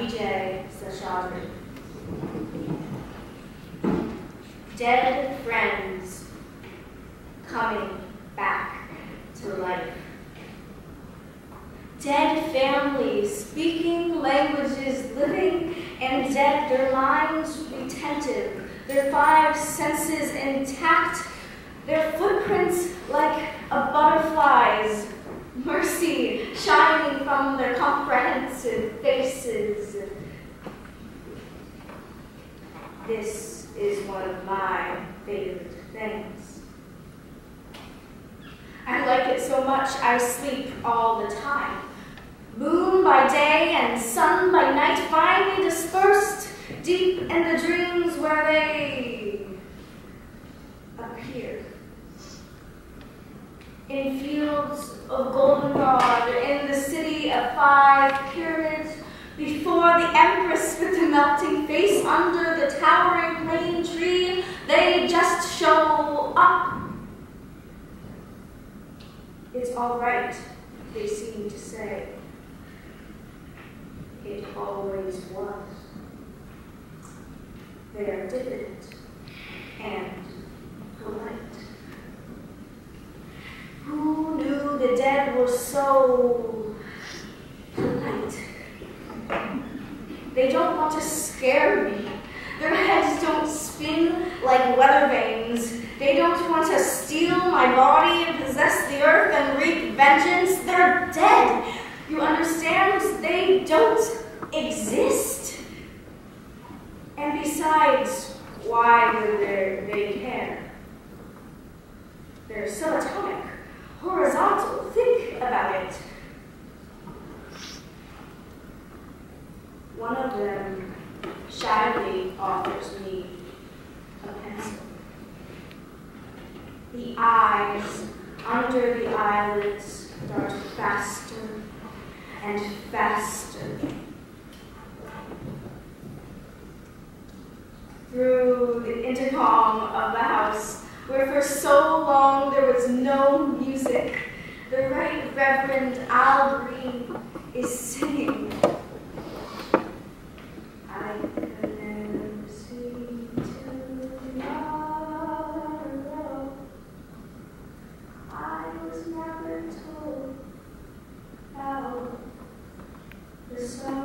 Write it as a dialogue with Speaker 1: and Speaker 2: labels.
Speaker 1: Vijay Seshadri. Dead friends coming back to life. Dead families speaking languages living and dead, their minds retentive, their five senses intact, their footprints like a butterfly's mercy shining from their comprehensive faces. This is one of my favorite things. I like it so much I sleep all the time. Moon by day and sun by night find me dispersed deep in the dreams where they appear in fields of goldenrod, in the city of five before the empress with the melting face under the towering plane tree, they just show up. It's all right, they seem to say. It always was. They are diffident and polite. Who knew the dead were so polite? They don't want to scare me. Their heads don't spin like weather vanes. They don't want to steal my body and possess the earth and wreak vengeance. They're dead. You understand? They don't exist. And besides, why would they care? They're subatomic One of them shyly offers me a pencil. The eyes under the eyelids dart faster and faster. Through the intercom of the house, where for so long there was no music. The Right Reverend Al Green is singing. Was